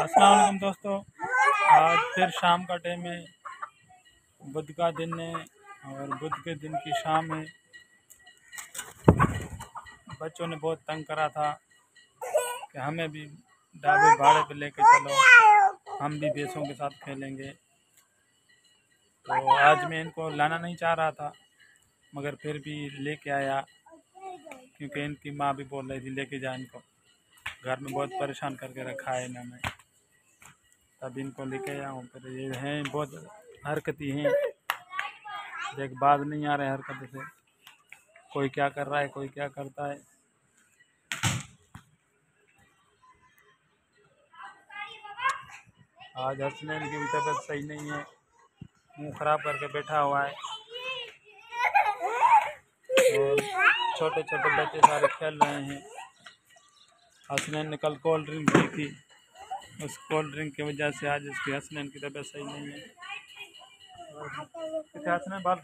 असलम दोस्तों। आज फिर शाम का टाइम है। बुध का दिन है और बुध के दिन की शाम है। बच्चों ने बहुत तंग करा था कि हमें भी डाबे भाड़े पे लेके चलो। हम भी बेसों के साथ खेलेंगे। तो आज मैं इनको लाना नहीं चाह रहा था, मगर फिर भी लेके आया, क्योंकि इनकी माँ भी बोल रही थी, लेके जा इनको। घर में बहुत परेशान करके रखा है इन्होंने। तब इनको लेके आया हूँ फिर ये हैं, बहुत हरकती हैं। देख बाज नहीं आ रहे हरकत से। कोई क्या कर रहा है, कोई क्या करता है। आज हसनैन की भी तबीयत सही नहीं है। मुँह ख़राब करके बैठा हुआ है। और छोटे छोटे बच्चे सारे खेल रहे हैं। हसनैन ने कल कोल्ड ड्रिंक पी थी। उस कोल्ड ड्रिंक की वजह से आज उसकी हसनैन की तबीयत सही नहीं है। हसनैन बाल?